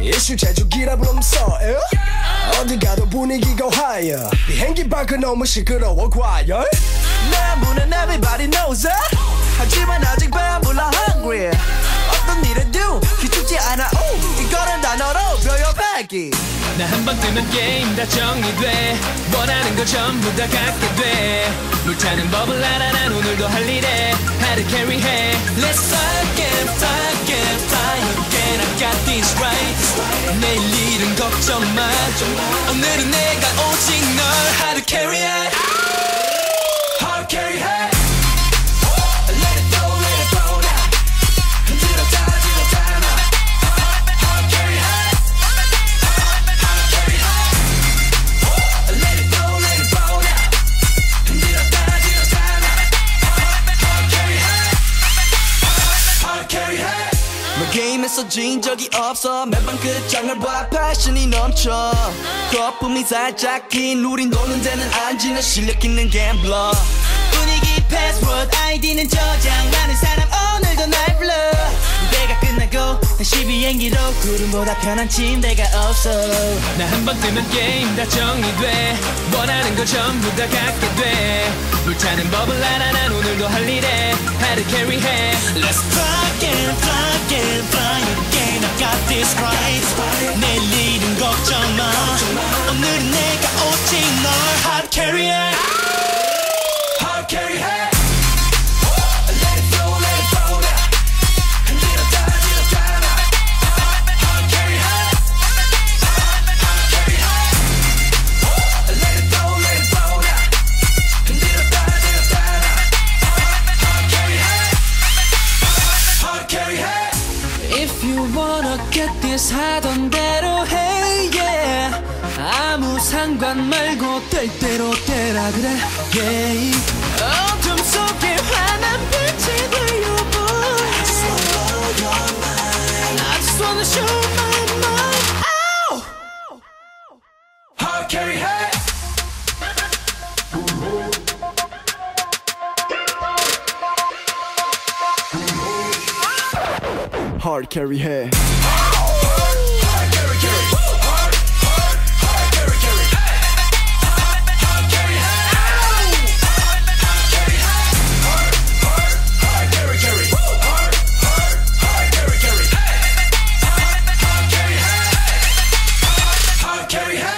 이슈 제조기라 부름서 어디 가도 분위기가 하여 비행기 밖은 너무 시끄러워 과열. 남부는 everybody knows it 하지만 아직 배불러 hungry. 어떤 일을 do 기죽지 않아 오. 이거는 단어로 표현하기. 나 한 번 뜨면 게임 다 정리돼. 원하는 거 전부 다 갖게 돼. 불타는 법을 알아 난 오늘도 할 일에. 하드 캐리해. Let's fuck it fuck it fly again This right. 내일 일은 걱정 마. 오늘은 내가 오직 널 하드 캐 너 게임에서 진 적이 없어. 매번 끝장을 봐 passion이 넘쳐. 거품이 살짝 긴 우린 노는 데는 안 지는 실력 있는 gambler 분위기 password 아이디는 저장. 많은 사람 오늘도 날 불러. 무대가 끝나고 다시 비행기로 구름보다 편한 침대가 없어. 나 한 번 뜨면 게임 다 정리돼. 원하는 거 전부 다 갖게 돼. 불타는 법을 알아 난 오늘도 할 일에. 하드 캐리해 Let's fuck it fuck it fly again I got this right 내일 일은 걱정 마 오늘은 내가 오직 널 하드 You wanna get this 하던 대로 해, yeah. 아무 상관 말고 될 대로 되라 그래, yeah. 어둠 속에 hard carry 해 Hard carry hey.